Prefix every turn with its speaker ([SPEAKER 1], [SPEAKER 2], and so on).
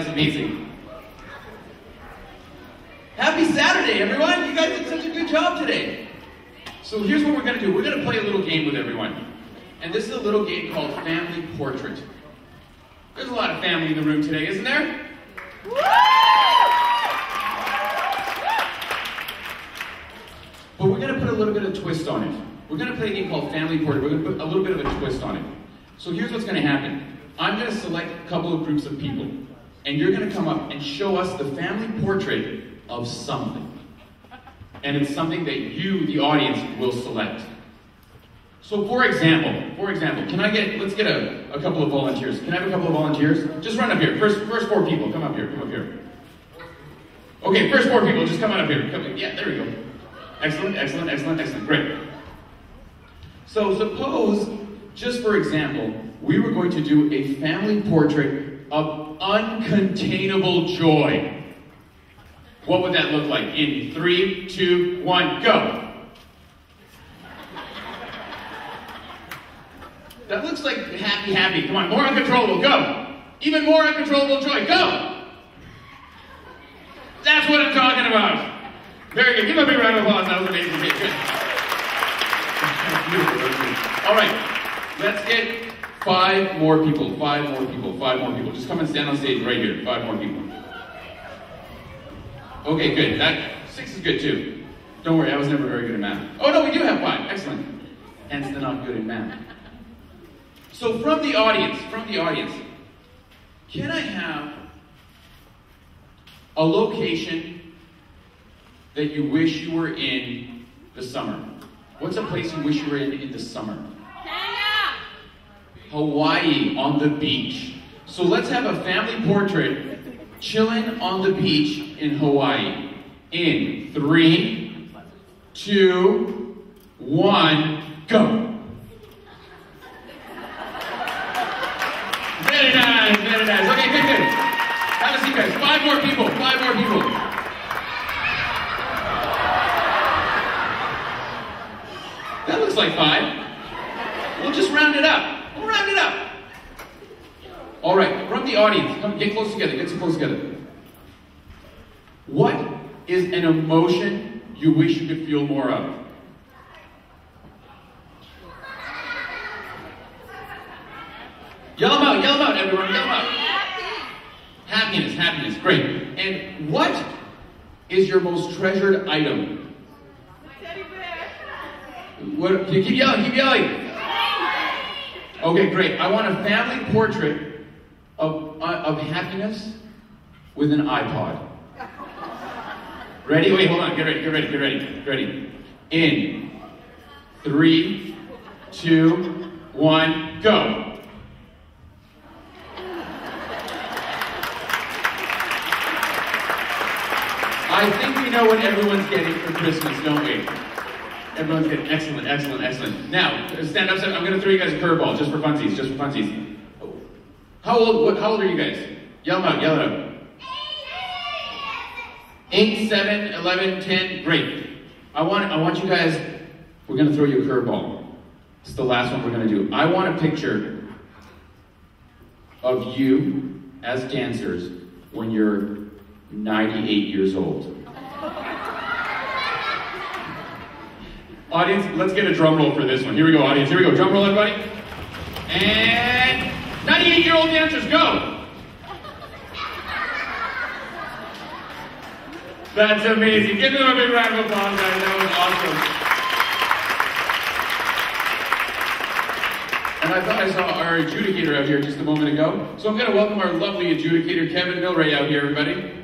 [SPEAKER 1] That's amazing. Happy Saturday, everyone! You guys did such a good job today. So here's what we're going to do. We're going to play a little game with everyone. And this is a little game called Family Portrait. There's a lot of family in the room today, isn't there? But we're going to put a little bit of a twist on it. We're going to play a game called Family Portrait. We're going to put a little bit of a twist on it. So here's what's going to happen. I'm going to select a couple of groups of people, and you're going to come up and show us the family portrait of something. And it's something that you, the audience, will select. So for example, for example, can I get, let's get a, a couple of volunteers. Can I have a couple of volunteers? Just run up here. First, first four people, come up here, come up here. Okay, first four people, just come on up here. Come, yeah, there we go. Excellent, excellent, excellent, excellent. Great. So suppose, just for example, we were going to do a family portrait of uncontainable joy. What would that look like? In three, two, one, go. That looks like happy, happy. Come on, more uncontrollable, go. Even more uncontrollable joy, go. That's what I'm talking about. Very good. Give a big round of applause. That was amazing. Good. All right, let's get five more people. Five more people. Five more people. Just come and stand on stage right here. Five more people. Okay, good. That six is good too. Don't worry, I was never very good at math. Oh no, we do have five. Excellent. Hence the not good at math. So from the audience, from the audience, can I have a location that you wish you were in the summer? What's a place you wish you were in in the summer? Hawaii on the beach. So let's have a family portrait chilling on the beach in Hawaii. In three, two, one, go. Very nice, very nice. Okay, good, good. Have a seat, guys. Five more people, five more people. That looks like five. We'll just round it up. We'll round it up. All right, from the audience, come get close together. Get some close together. What is an emotion you wish you could feel more of? Yell them out, yell them out, everyone, yell them out. Happiness, happiness, great. And what is your most treasured item?
[SPEAKER 2] Teddy bear!
[SPEAKER 1] What, keep yelling, keep yelling. Okay, great. I want a family portrait of, uh, of happiness with an iPod. Ready? Wait, hold on. Get ready, get ready, get ready, get ready. In three, two, one, go. I think we know what everyone's getting for Christmas, don't we? Everyone's getting excellent, excellent, excellent. Now, stand up. I'm going to throw you guys a curveball just for funsies, just for funsies. How old? What, how old are you guys? Yell out. Yell out. Eight, seven, eleven, ten. Great. I want. I want you guys. We're going to throw you a curveball. It's the last one we're going to do. I want a picture of you as dancers when you're 98 years old. Audience, let's get a drum roll for this one. Here we go, audience. Here we go. Drum roll, everybody. And 98 year old dancers, go. That's amazing. Give them a big round of applause, guys. That was awesome. And I thought I saw our adjudicator out here just a moment ago. So I'm going to welcome our lovely adjudicator, Kevin Milray, out here, everybody.